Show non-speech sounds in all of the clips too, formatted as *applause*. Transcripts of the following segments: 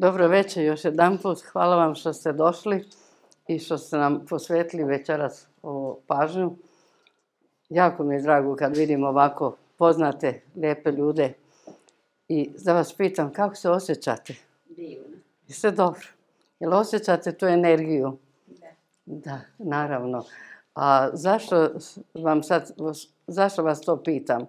Dobro večer još jedan put. Hvala vam što ste došli i što ste nam posvetili večeras ovo pažnju. Jako mi je drago kad vidim ovako poznate, lijepe ljude. I da vas pitam, kako se osjećate? Divno. Jeste dobro? Jel osjećate tu energiju? Da. Da, naravno. A zašto vam sad, zašto vas to pitam?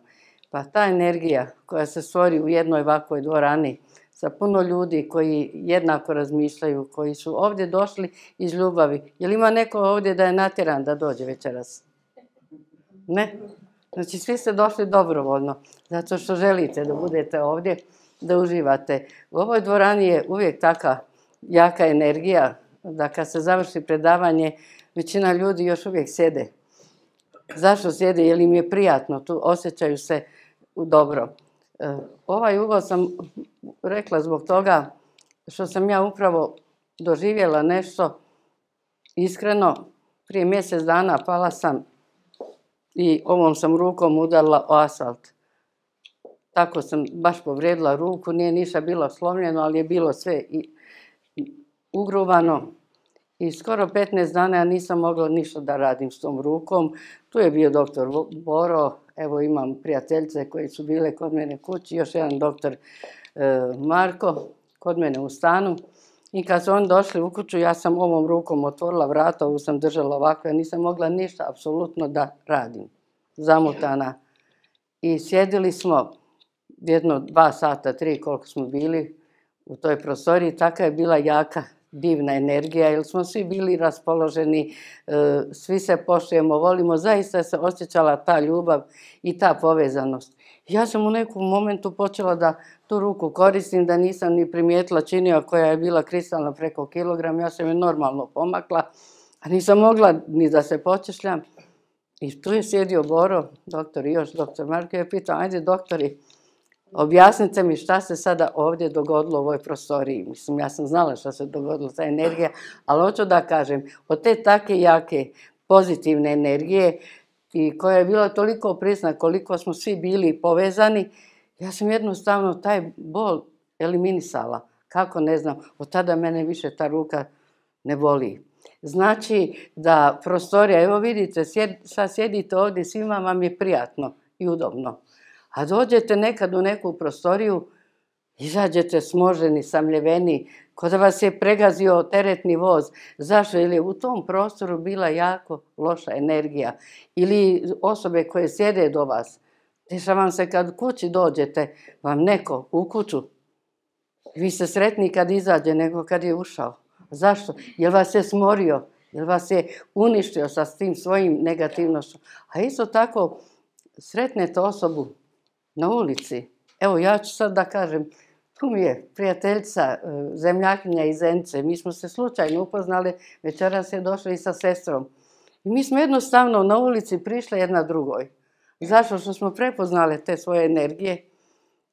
Pa ta energija koja se stvori u jednoj ovakvoj dvorani sa puno ljudi koji jednako razmišljaju, koji su ovdje došli iz ljubavi. Jel ima neko ovdje da je natjeran da dođe večeras? Ne? Znači svi ste došli dobrovoljno, zato što želite da budete ovdje, da uživate. U ovoj dvorani je uvijek taka jaka energija, da kad se završi predavanje, većina ljudi još uvijek sjede. Zašto sjede? Jer im je prijatno, tu osjećaju se dobro. E, ovaj uvod sam rekla zbog toga što sam ja upravo doživjela nešto iskreno. Prije mjesec dana pala sam i ovom sam rukom udarila o asfalt. Tako sam baš povrijedila ruku, nije ništa bilo slomljeno, ali je bilo sve i ugruvano. I skoro 15 dana ja nisam mogla ništa da radim s tom rukom. Tu je bio doktor Boro, evo imam prijateljice koji su bile kod mene kući, još jedan doktor e, Marko kod mene u stanu. I kad su oni došli u kuću, ja sam ovom rukom otvorila vrata, ovu sam držala ovako, ja nisam mogla ništa apsolutno da radim. Zamutana. I sjedili smo jedno dva sata, tri koliko smo bili u toj prostoriji, taka je bila jaka divna energija, jer smo svi bili raspoloženi, e, svi se poštujemo, volimo, zaista se osjećala ta ljubav i ta povezanost. Ja sam u nekom momentu počela da tu ruku koristim, da nisam ni primijetila činija koja je bila kristalna preko kilogram, ja sam je normalno pomakla, a nisam mogla ni da se počešljam. I tu je sjedio Boro, doktor još doktor Marko, je pitao, ajde doktori, Objasnite mi šta se sada ovdje dogodilo u ovoj prostoriji. Mislim, ja sam znala šta se dogodilo, ta energija, ali hoću da kažem, od te take jake pozitivne energije i koja je bila toliko prisna, koliko smo svi bili povezani, ja sam jednostavno taj bol eliminisala. Kako ne znam, od tada mene više ta ruka ne boli. Znači da prostorija, evo vidite, sad sjedite ovdje, svima vam je prijatno i udobno. A dođete nekad u neku prostoriju, izađete smoženi, samljeveni, ko da vas je pregazio teretni voz. Zašto? Jer je u tom prostoru bila jako loša energija. Ili osobe koje sjede do vas. Dešava vam se kad kući dođete, vam neko u kuću. Vi ste sretni kad izađe nego kad je ušao. Zašto? Jer vas je smorio, jer vas je uništio sa tim svojim negativnošću. A isto tako, sretnete osobu na ulici. Evo ja ću sad da kažem, tu mi je prijateljica, e, zemljakinja iz Zence. Mi smo se slučajno upoznali, večeras je došla i sa sestrom. I mi smo jednostavno na ulici prišli jedna drugoj. Zašto? Što smo prepoznali te svoje energije.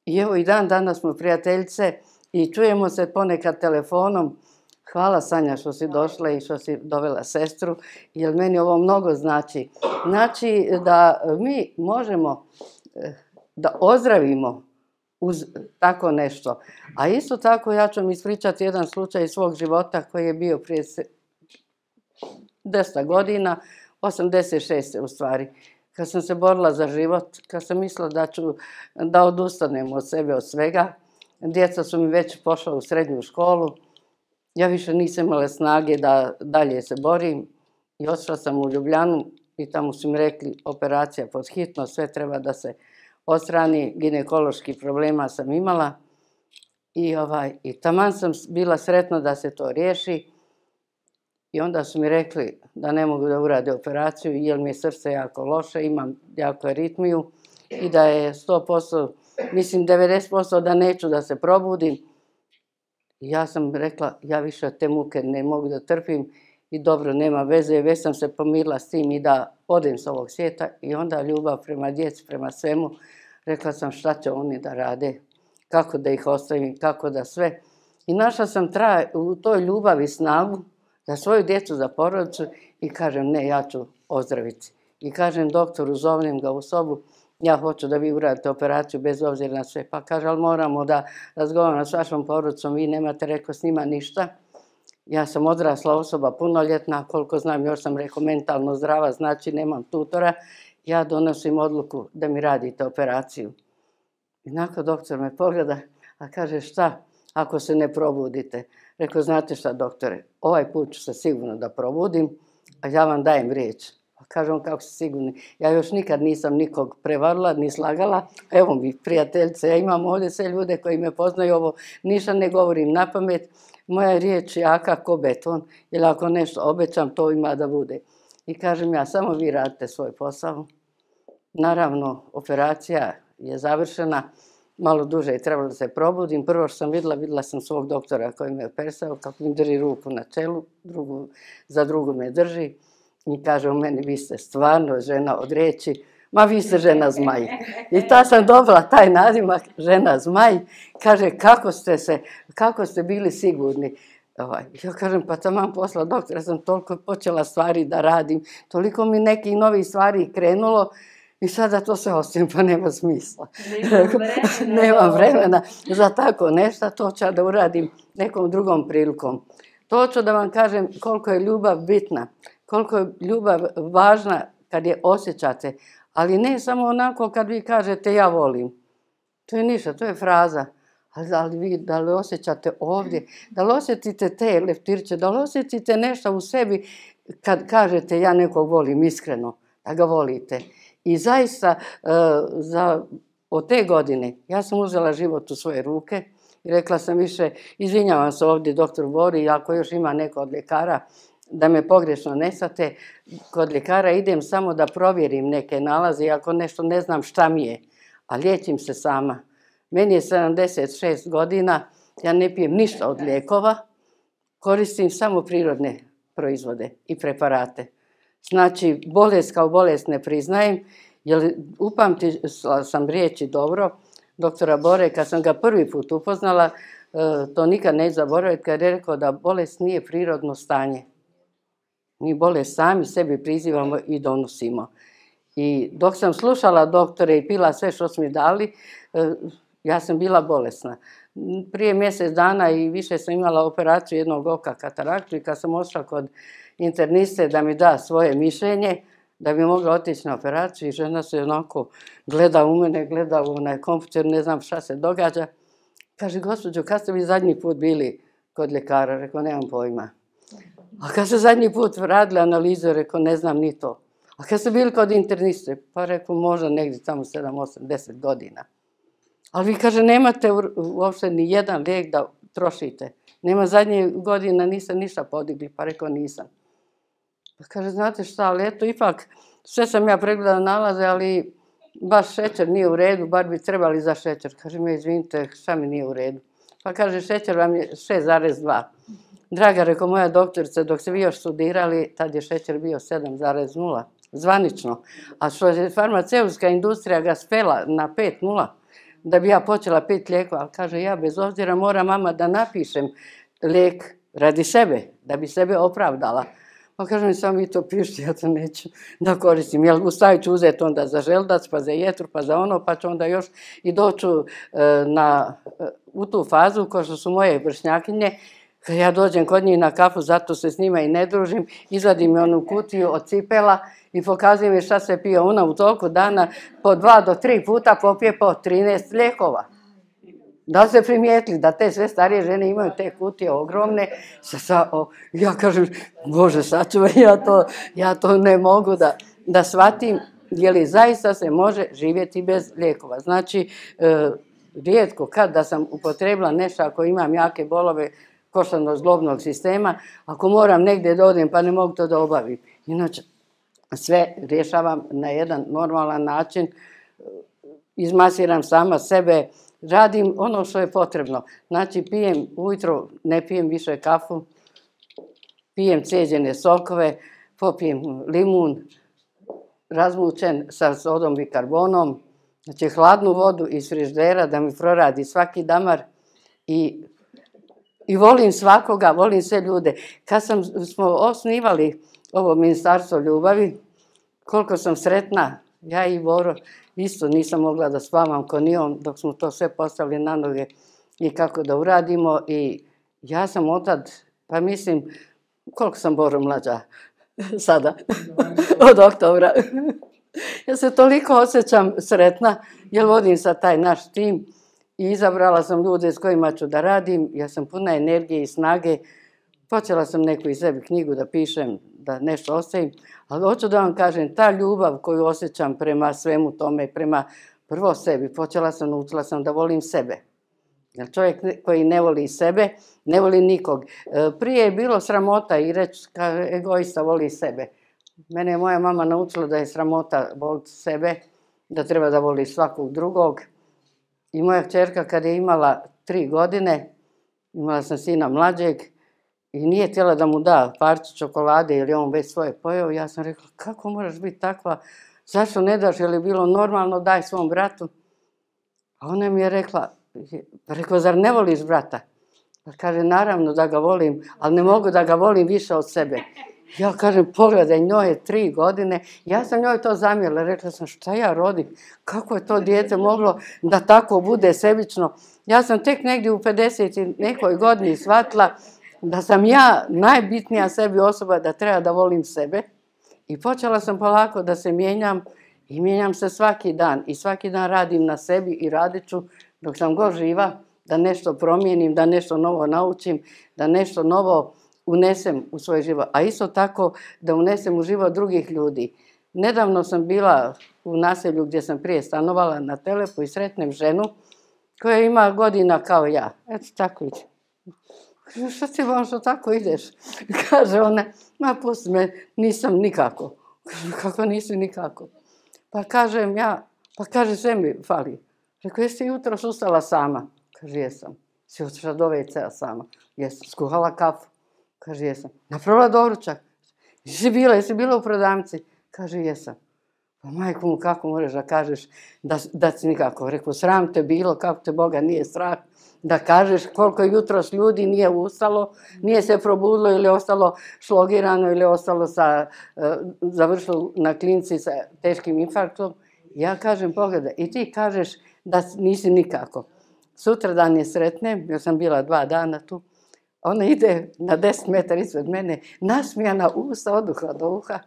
I evo i dan danas smo prijateljice i čujemo se ponekad telefonom. Hvala Sanja što si došla i što si dovela sestru, jer meni ovo mnogo znači. Znači da mi možemo e, da ozdravimo uz tako nešto. A isto tako ja ću vam ispričati jedan slučaj iz svog života koji je bio prije 10 godina, 86. u stvari. Kad sam se borila za život, kad sam mislila da ću da odustanem od sebe, od svega, djeca su mi već pošla u srednju školu, ja više nisam imala snage da dalje se borim i otišla sam u Ljubljanu i tamo su mi rekli operacija pod hitno, sve treba da se od strani ginekoloških problema sam imala i, ovaj, i taman sam bila sretna da se to riješi i onda su mi rekli da ne mogu da urade operaciju jer mi je srce jako loše, imam jako aritmiju i da je 100%, mislim 90% da neću da se probudim. ja sam rekla, ja više te muke ne mogu da trpim i dobro, nema veze, već sam se pomirila s tim i da odem s ovog svijeta i onda ljubav prema djeci, prema svemu, Rekla sam šta će oni da rade, kako da ih ostavim, kako da sve. I našla sam u toj ljubavi snagu za svoju djecu, za porodicu i kažem ne, ja ću ozdraviti. I kažem doktoru, zovnem ga u sobu, ja hoću da vi uradite operaciju bez obzira na sve. Pa kaže, ali moramo da razgovaramo s vašom porodicom, vi nemate, rekao, s njima ništa. Ja sam odrasla osoba, punoljetna, koliko znam, još sam rekao mentalno zdrava, znači nemam tutora. Ja donosim odluku da mi radite operaciju. I nakon doktor me pogleda, a kaže šta ako se ne probudite? Rekao, znate šta doktore, ovaj put ću se sigurno da probudim, a ja vam dajem riječ. Pa kažem, kako ste sigurni? Ja još nikad nisam nikog prevarila, ni slagala. Evo mi, prijateljice, ja imam ovdje sve ljude koji me poznaju ovo, ništa ne govorim na pamet. Moja riječ je jaka ko beton, jer ako nešto obećam, to ima da bude. I kažem ja, samo vi radite svoj posao. Naravno, operacija je završena, malo duže je trebalo da se probudim. Prvo što sam vidjela, vidjela sam svog doktora koji me persao, kako mi drži ruku na čelu, drugu, za drugu me drži. I kaže u meni, vi ste stvarno žena od riječi, ma vi ste žena zmaj. I ta sam dobila taj nadimak, žena zmaj. Kaže, kako ste se, kako ste bili sigurni? Ovaj, ja kažem, pa tamo posla doktora, sam toliko počela stvari da radim, toliko mi nekih novih stvari krenulo, i sada to se osim, pa nema smisla. *laughs* Nemam vremena. za tako nešto, to ću da uradim nekom drugom prilikom. To ću da vam kažem koliko je ljubav bitna, koliko je ljubav važna kad je osjećate, ali ne samo onako kad vi kažete ja volim. To je ništa, to je fraza. Ali, vi da li osjećate ovdje, da li osjetite te leptirće, da li osjetite nešto u sebi kad kažete ja nekog volim iskreno, da ga volite. I zaista e, za, od te godine ja sam uzela život u svoje ruke i rekla sam više, izvinjavam se ovdje doktor Bori, ako još ima neko od ljekara, da me pogrešno nesate, kod ljekara idem samo da provjerim neke nalaze ako nešto ne znam šta mi je, a liječim se sama. Meni je 76 godina, ja ne pijem ništa od lijekova, koristim samo prirodne proizvode i preparate. Znači, bolest kao bolest ne priznajem, jer upamti sam riječi dobro doktora Bore, kad sam ga prvi put upoznala, e, to nikad ne zaboraviti, kad je rekao da bolest nije prirodno stanje. Mi bolest sami sebi prizivamo i donosimo. I dok sam slušala doktore i pila sve što su mi dali, e, ja sam bila bolesna. Prije mjesec dana i više sam imala operaciju jednog oka kataraktu i kad sam ošla kod interniste da mi da svoje mišljenje, da bi mogla otići na operaciju i žena se onako gleda u mene, gleda u onaj kompjuter, ne znam šta se događa. Kaže, gospođo, kad ste vi zadnji put bili kod ljekara? Rekao, nemam pojma. A kad ste zadnji put radili analizu, rekao, ne znam ni to. A kad ste bili kod interniste? Pa rekao, možda negdje tamo 7, 8, 10 godina. Ali vi, kaže, nemate uopšte ni jedan lijek da trošite. Nema zadnje godina, nisam ništa podigli. Pa rekao, nisam. Pa kaže, znate šta, ali eto, ipak, sve sam ja pregledala nalaze, ali baš šećer nije u redu, bar bi trebali za šećer. Kaže mi, izvinite, šta mi nije u redu? Pa kaže, šećer vam je 6,2. Draga, rekao moja doktorica, dok ste vi još studirali, tad je šećer bio 7,0. Zvanično. A što je farmaceutska industrija ga spela na 5,0, da bi ja počela pit lijekova. Ali kaže, ja bez obzira moram mama da napišem lijek radi sebe, da bi sebe opravdala. Pa kažem, sam vi to pišite, ja to neću da koristim. Jel, stavit ću uzeti onda za želdac, pa za jetru, pa za ono, pa ću onda još i doću e, na, e, u tu fazu, ko što su moje vršnjakinje, ja dođem kod njih na kafu, zato se s njima i ne družim, izvadim mi onu kutiju od cipela i pokazujem mi šta se pije ona u toliko dana, po dva do tri puta popije po 13 lijekova. Da ste primijetili da te sve starije žene imaju te kutije ogromne, sa, ja kažem, Bože, sačuvaj, ja to, ja to ne mogu da, da shvatim, je zaista se može živjeti bez lijekova. Znači, e, rijetko kad da sam upotrebila nešto ako imam jake bolove koštano-zglobnog sistema, ako moram negdje da odem pa ne mogu to da obavim. Inače, sve rješavam na jedan normalan način, izmasiram sama sebe, radim ono što je potrebno. Znači, pijem ujutro, ne pijem više kafu, pijem cijeđene sokove, popijem limun, razmučen sa sodom bikarbonom, znači hladnu vodu iz friždera da mi proradi svaki damar i, i volim svakoga, volim sve ljude. Kad sam, smo osnivali ovo ministarstvo ljubavi, koliko sam sretna. Ja i Boro isto nisam mogla da spavam ko ni on dok smo to sve postavili na noge i kako da uradimo. I ja sam otad, pa mislim, koliko sam Boro mlađa *laughs* sada, od oktobra. *laughs* ja se toliko osjećam sretna jer vodim sa taj naš tim i izabrala sam ljude s kojima ću da radim. Ja sam puna energije i snage. Počela sam neku iz sebi knjigu da pišem, da nešto ostavim. Ali hoću da vam kažem, ta ljubav koju osjećam prema svemu tome, prema prvo sebi, počela sam, naučila sam da volim sebe. Jer čovjek koji ne voli sebe, ne voli nikog. E, prije je bilo sramota i reći egoista voli sebe. Mene je moja mama naučila da je sramota voliti sebe, da treba da voli svakog drugog. I moja čerka kad je imala tri godine, imala sam sina mlađeg, i nije htjela da mu da parče čokolade je on već svoje pojeo. Ja sam rekla, kako moraš biti takva, zašto ne daš, je li bilo normalno, daj svom bratu. A ona mi je rekla, rekao, zar ne voliš brata? Pa kaže, naravno da ga volim, ali ne mogu da ga volim više od sebe. Ja kažem, pogledaj, njoj je tri godine. Ja sam njoj to zamjerila. Rekla sam, šta ja rodim? Kako je to dijete moglo da tako bude sebično? Ja sam tek negdje u 50 nekoj godini shvatila da sam ja najbitnija sebi osoba da treba da volim sebe. I počela sam polako da se mijenjam i mijenjam se svaki dan. I svaki dan radim na sebi i radit ću dok sam god živa da nešto promijenim, da nešto novo naučim, da nešto novo unesem u svoj život. A isto tako da unesem u život drugih ljudi. Nedavno sam bila u naselju gdje sam prije stanovala na telepu i sretnem ženu koja ima godina kao ja. Eto tako ide. Što ti vam što tako ideš? *laughs* Kaže ona, ma pusti me, nisam nikako. kako nisi nikako? Pa kažem ja, pa kaže sve mi fali. Rekao, jesi jutro ustala sama? Kaže, jesam. Si otišla do sama? Jesam. Skuhala kafu? Kaže, jesam. Napravila doručak? Jesi bila, jesi bila u prodavnici? Kaže, jesam. Pa majko mu, kako moraš da kažeš da, da si nikako? Rekao, sram te bilo, kako te Boga nije strah da kažeš koliko jutros ljudi nije ustalo, nije se probudilo ili ostalo šlogirano ili ostalo sa, e, završilo na klinci sa teškim infarktom. Ja kažem, pogledaj, i ti kažeš da nisi nikako. Sutra dan je sretne, jer sam bila dva dana tu, ona ide na 10 metara ispred mene, nasmijana usta od uha do uha,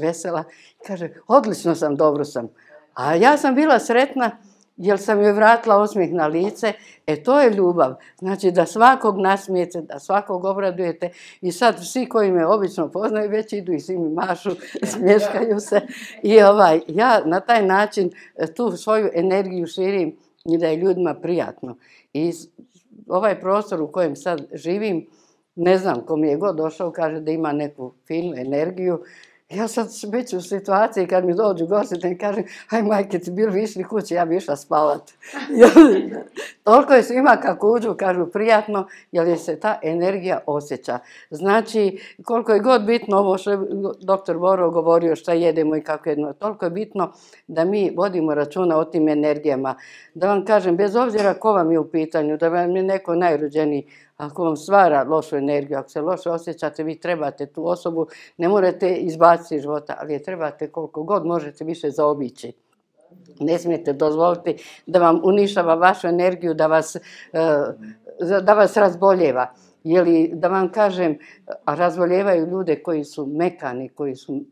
vesela, kaže, odlično sam, dobro sam. A ja sam bila sretna jer sam joj vratila osmijeh na lice, e to je ljubav. Znači da svakog nasmijete, da svakog obradujete i sad svi koji me obično poznaju već idu i svi mi mašu, *laughs* smješkaju se. I ovaj, ja na taj način e, tu svoju energiju širim i da je ljudima prijatno. I ovaj prostor u kojem sad živim, ne znam ko mi je god došao, kaže da ima neku finu energiju, ja sad već u situaciji kad mi dođu gosti da kažem, aj majke ti bili išli kući, ja bi išla spavat. *laughs* Toliko je svima kako uđu, kažu prijatno, jer je se ta energija osjeća. Znači, koliko je god bitno ovo što je doktor Boro govorio šta jedemo i kako jedemo, toliko je bitno da mi vodimo računa o tim energijama. Da vam kažem, bez obzira ko vam je u pitanju, da vam je neko najrođeniji, ako vam stvara lošu energiju, ako se loše osjećate, vi trebate tu osobu, ne morate izbaciti iz života, ali je trebate koliko god možete više zaobići. Ne smijete dozvoliti da vam uništava vašu energiju, da vas, eh, da vas razboljeva. Jeli, da vam kažem, razboljevaju ljude koji su mekani, koji su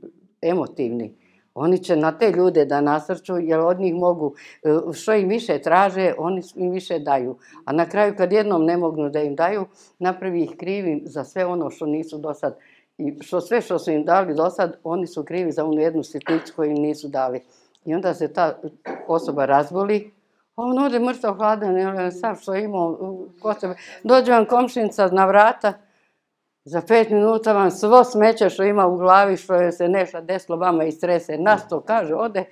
emotivni. Oni će na te ljude da nasrću jer od njih mogu, e, što im više traže, oni im više daju. A na kraju kad jednom ne mogu da im daju, napravi ih krivim za sve ono što nisu do sad. I što sve što su im dali do sad, oni su krivi za onu jednu sitnicu koju im nisu dali. I onda se ta osoba razboli, on ode mrtav hladan, sav što imao kod sebe. Dođe vam komšinica na vrata, za pet minuta vam svo smeće što ima u glavi, što je se nešto desilo vama istrese, nas to kaže, ode,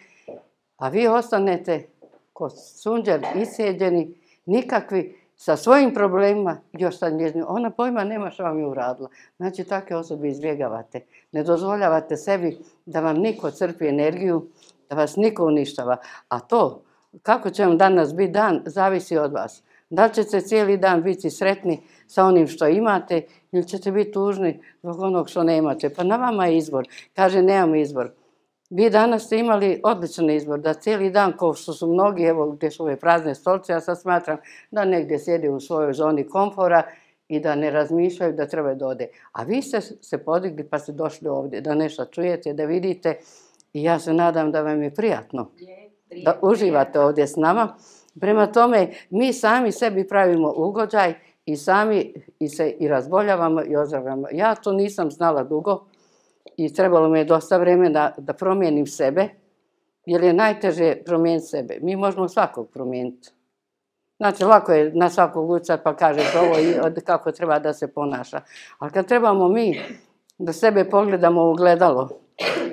a vi ostanete kod sunđer isjeđeni, nikakvi, sa svojim problemima, još sad. Ona pojma nema što vam je uradila. Znači, takve osobe izbjegavate. Ne dozvoljavate sebi da vam niko crpi energiju, da vas niko uništava. A to, kako će vam danas biti dan, zavisi od vas. Da li ćete cijeli dan biti sretni sa onim što imate ili ćete biti tužni zbog onog što nemate. Pa na vama je izbor. Kaže, nemamo izbor. Vi danas ste imali odličan izbor, da cijeli dan, kao što su mnogi, evo gdje su ove prazne stolice, ja sad smatram da negdje sjede u svojoj zoni komfora i da ne razmišljaju da treba da ode. A vi ste se podigli pa ste došli ovdje, da nešto čujete, da vidite i ja se nadam da vam je prijatno da uživate ovdje s nama. Prema tome, mi sami sebi pravimo ugođaj i sami i se i razboljavamo i ozdravljamo. Ja to nisam znala dugo i trebalo mi je dosta vremena da promijenim sebe, jer je najteže promijeniti sebe. Mi možemo svakog promijeniti. Znači, lako je na svakog ucati pa kaže ovo i kako treba da se ponaša. Ali kad trebamo mi da sebe pogledamo u gledalo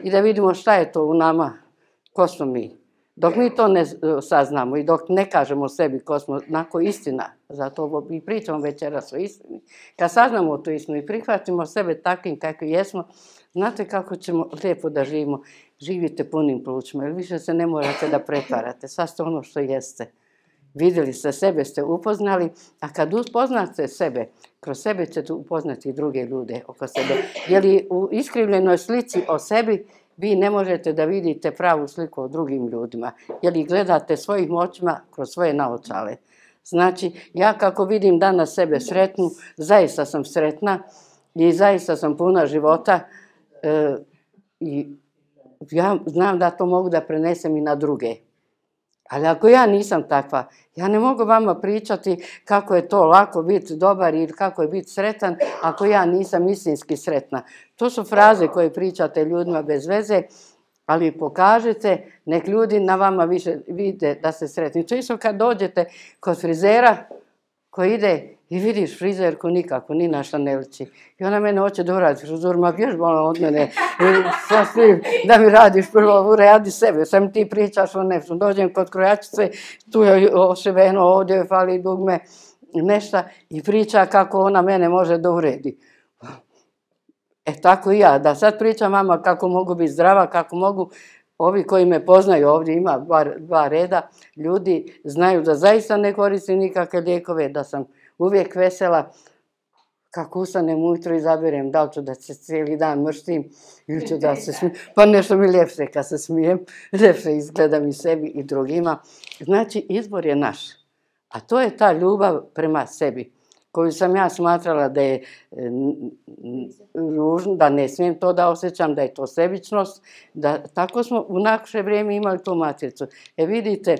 i da vidimo šta je to u nama, ko smo mi, dok mi to ne e, saznamo i dok ne kažemo sebi ko smo, nako istina, zato i pričamo večeras o istini, kad saznamo tu istinu i prihvatimo sebe takvim kakvi jesmo, znate kako ćemo lijepo da živimo. Živite punim plućima, jer više se ne morate da pretvarate, sad ste ono što jeste. Vidjeli ste sebe, ste upoznali, a kad upoznate sebe, kroz sebe ćete upoznati i druge ljude oko sebe. Jer u iskrivljenoj slici o sebi vi ne možete da vidite pravu sliku o drugim ljudima, jer ih gledate svojim očima kroz svoje naočale. Znači, ja kako vidim danas sebe sretnu, zaista sam sretna i zaista sam puna života e, i ja znam da to mogu da prenesem i na druge. Ali ako ja nisam takva, ja ne mogu vama pričati kako je to lako biti dobar ili kako je biti sretan ako ja nisam istinski sretna. To su fraze koje pričate ljudima bez veze, ali pokažete, nek ljudi na vama više vide da ste sretni. To kad dođete kod frizera koji ide i vidiš frizerku nikako, ni naša ne liči. I ona mene hoće da uradi frizur, ma bjež od mene, da mi radiš prvo, uradi sebe, sam ti pričaš o nešto. Dođem kod krojačice, tu je ošiveno, ovdje je fali dugme, nešto i priča kako ona mene može da uredi. E tako i ja, da sad pričam vama kako mogu biti zdrava, kako mogu ovi koji me poznaju, ovdje ima dva reda, ljudi znaju da zaista ne koristim nikakve lijekove, da sam uvijek vesela. Kako ustanem ujutro i zaberem da li ću da se cijeli dan mrštim ili ću da se *laughs* smijem. Pa nešto mi ljepše kad se smijem, ljepše izgledam i sebi i drugima. Znači, izbor je naš. A to je ta ljubav prema sebi koju sam ja smatrala da je ružno, da ne smijem to da osjećam, da je to sebičnost, da tako smo u naše vrijeme imali tu matricu. E vidite,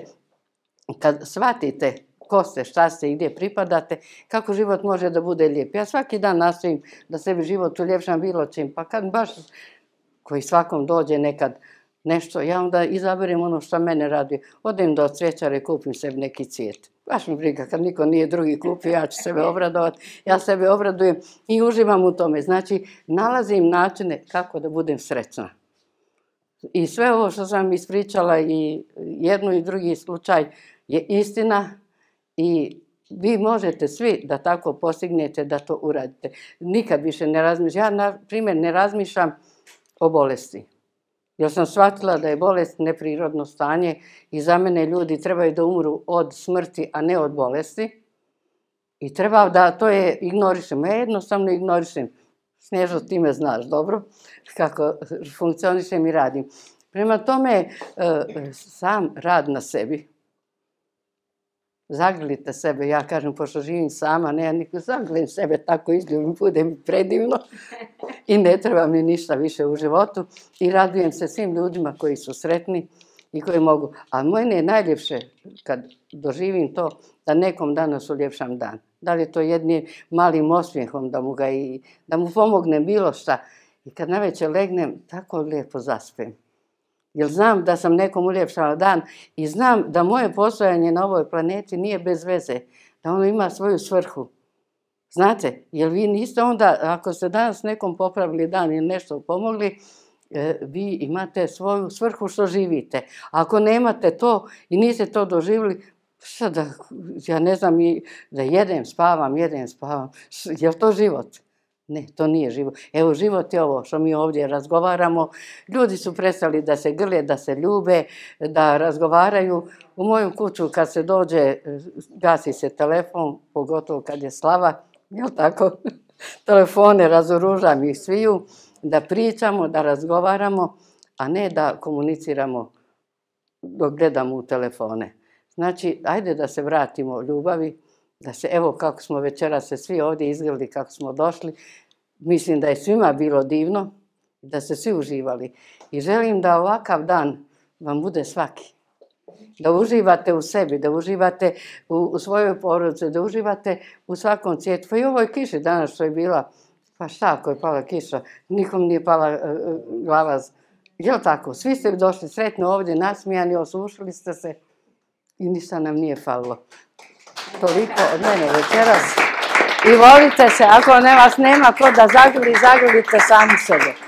kad shvatite ko ste, šta ste i gdje pripadate, kako život može da bude lijep. Ja svaki dan nastojim da sebi život uljepšam bilo čim, pa kad baš koji svakom dođe nekad nešto, ja onda izaberem ono što mene radi. Odem do cvjećare, kupim sebi neki cvijet. Baš mi briga, kad niko nije drugi kupio, ja ću sebe obradovati, ja sebe obradujem i uživam u tome. Znači, nalazim načine kako da budem srećna. I sve ovo što sam ispričala i jednu i drugi slučaj je istina i vi možete svi da tako postignete da to uradite. Nikad više ne razmišljam. Ja, na primjer, ne razmišljam o bolesti. Jer sam shvatila da je bolest neprirodno stanje i za mene ljudi trebaju da umru od smrti, a ne od bolesti. I treba da to je ignorišem. Ja jednostavno ignorišem. Snježno ti me znaš dobro kako funkcionišem i radim. Prema tome, e, sam rad na sebi, zagrlite sebe, ja kažem, pošto živim sama, ne, ja niko sebe, tako izljubim, budem predivno i ne treba mi ništa više u životu i radujem se svim ljudima koji su sretni i koji mogu. A mene je najljepše kad doživim to da nekom danas uljepšam dan. Da li je to jednim malim osmijehom da mu ga i, da mu pomognem bilo šta. I kad na večer legnem, tako lijepo zaspem jer znam da sam nekom uljepšala dan i znam da moje postojanje na ovoj planeti nije bez veze, da ono ima svoju svrhu. Znate, jer vi niste onda, ako ste danas nekom popravili dan ili nešto pomogli, e, vi imate svoju svrhu što živite. Ako nemate to i niste to doživjeli, šta da, ja ne znam, da jedem, spavam, jedem, spavam, je to život? Ne, to nije život. Evo, život je ovo što mi ovdje razgovaramo. Ljudi su prestali da se grle, da se ljube, da razgovaraju. U moju kuću kad se dođe, gasi se telefon, pogotovo kad je slava, jel tako? *laughs* Telefone razoružam ih sviju, da pričamo, da razgovaramo. a ne da komuniciramo dok gledamo u telefone. Znači, ajde da se vratimo ljubavi, da se, evo kako smo večera se svi ovdje izgledali, kako smo došli. Mislim da je svima bilo divno, da ste svi uživali. I želim da ovakav dan vam bude svaki. Da uživate u sebi, da uživate u, svojoj porodici, da uživate u svakom cvijetu. Pa i ovoj kiši danas što je bila, pa šta ako je pala kiša, nikom nije pala uh, glava. Jel tako? Svi ste došli sretno ovdje, nasmijani, osušili ste se i ništa nam nije falilo. Toliko od mene večeras. I volite se, ako ne vas nema ko da zagrli, zagrlite sami sebe.